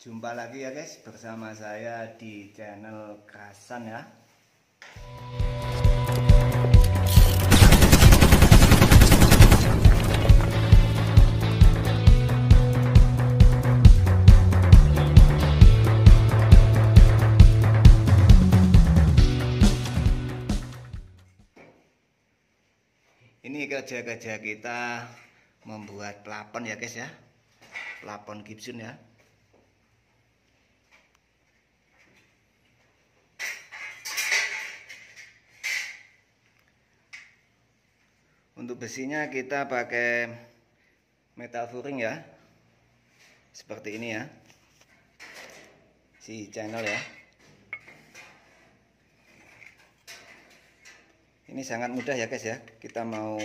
Jumpa lagi ya guys bersama saya di channel Krasan ya. Ini kerja-kerja kita membuat plafon ya guys ya. Plafon Gibson ya. Untuk besinya kita pakai metal furing ya. Seperti ini ya. Si channel ya. Ini sangat mudah ya guys ya. Kita mau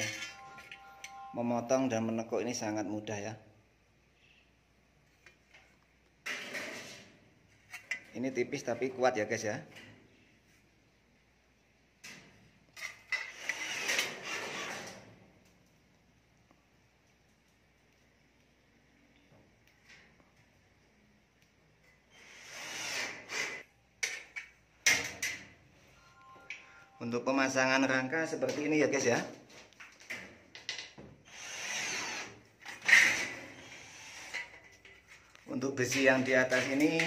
memotong dan menekuk ini sangat mudah ya. Ini tipis tapi kuat ya guys ya. Untuk pemasangan rangka seperti ini ya guys ya. Untuk besi yang di atas ini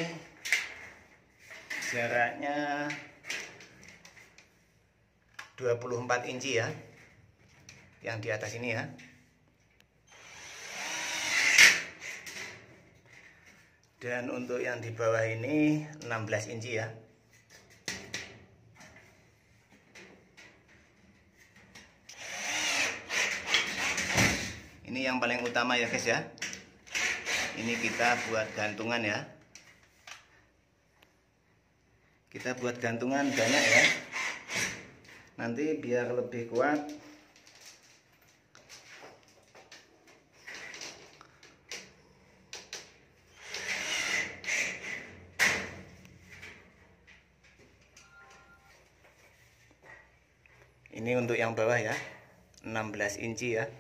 jaraknya 24 inci ya. Yang di atas ini ya. Dan untuk yang di bawah ini 16 inci ya. Ini yang paling utama ya guys ya. Ini kita buat gantungan ya. Kita buat gantungan banyak ya. Nanti biar lebih kuat. Ini untuk yang bawah ya. 16 inci ya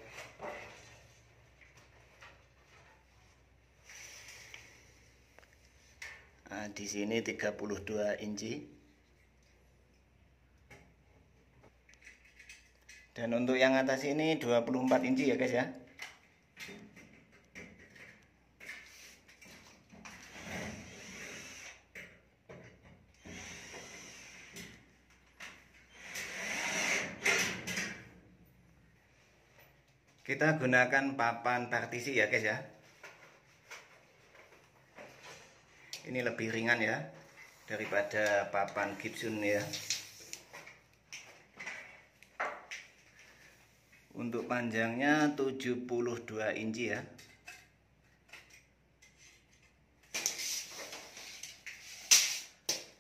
Nah, di sini 32 inci. Dan untuk yang atas ini 24 inci ya guys ya. Kita gunakan papan partisi ya guys ya. Ini lebih ringan ya daripada papan Gibson ya. Untuk panjangnya 72 inci ya.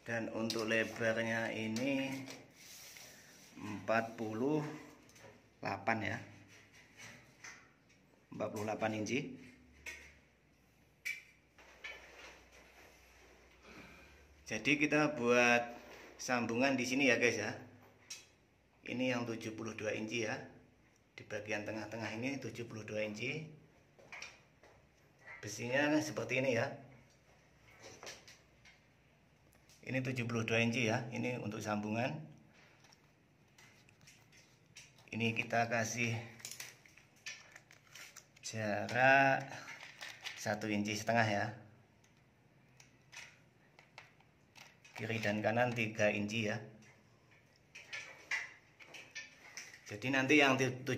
Dan untuk lebarnya ini 48 ya. 48 inci Jadi kita buat sambungan di sini ya guys ya. Ini yang 72 inci ya. Di bagian tengah-tengah ini 72 inci. Besinya seperti ini ya. Ini 72 inci ya. Ini untuk sambungan. Ini kita kasih jarak 1 inci setengah ya. Kiri dan kanan 3 inci ya. Jadi nanti yang 72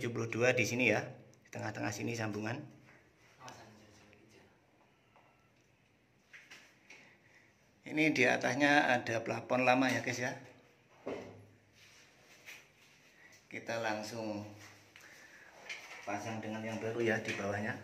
di sini ya tengah-tengah sini sambungan. Ini di atasnya ada plafon lama ya guys ya. Kita langsung pasang dengan yang baru ya di bawahnya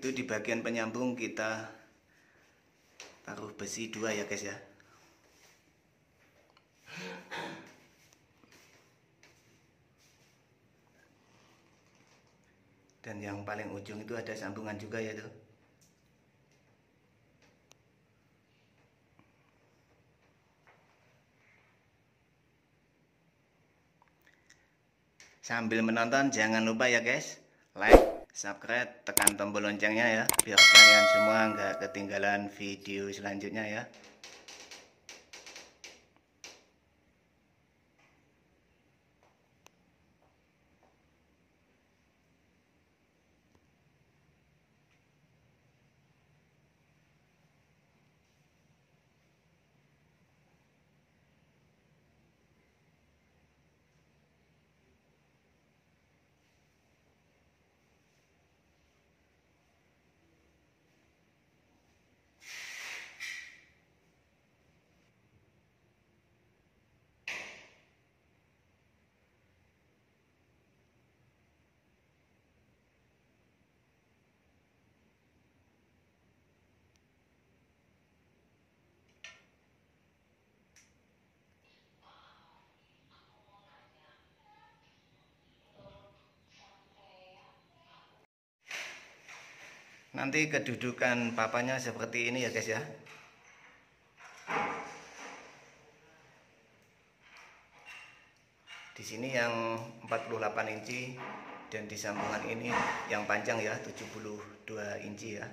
itu di bagian penyambung kita taruh besi dua ya guys ya. Dan yang paling ujung itu ada sambungan juga ya tuh. Sambil menonton jangan lupa ya guys like subscribe, tekan tombol loncengnya ya, biar kalian semua nggak ketinggalan video selanjutnya ya. Nanti kedudukan papanya seperti ini ya guys ya. Di sini yang 48 inci dan di sambungan ini yang panjang ya 72 inci ya.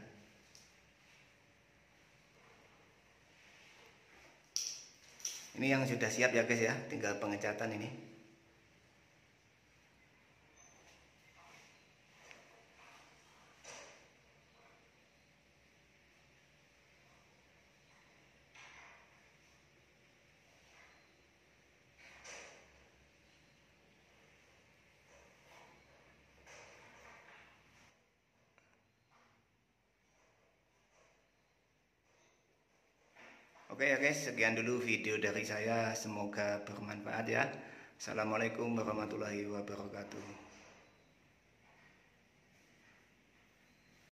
Ini yang sudah siap ya guys ya, tinggal pengecatan ini. Oke ya guys, sekian dulu video dari saya. Semoga bermanfaat ya. Assalamualaikum warahmatullahi wabarakatuh.